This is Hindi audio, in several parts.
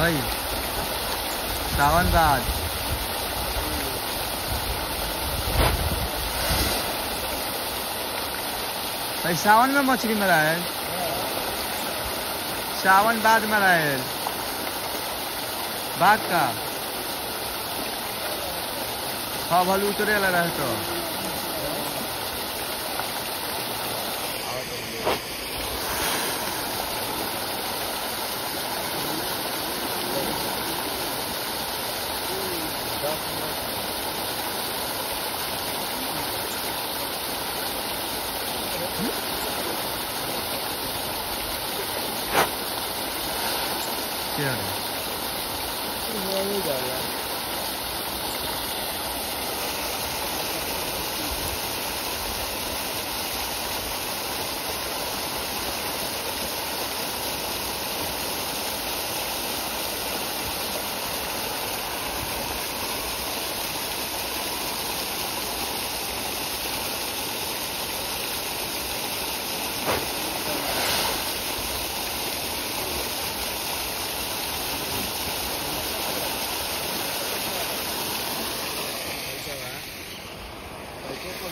भाई, सावन बाद भाई, सावन में मछली मरा है। सावन बाद मरा है। बाघ का। हाँ भले उतरे वाला रहे तो। क्या है? नहीं जा रहा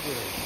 direito.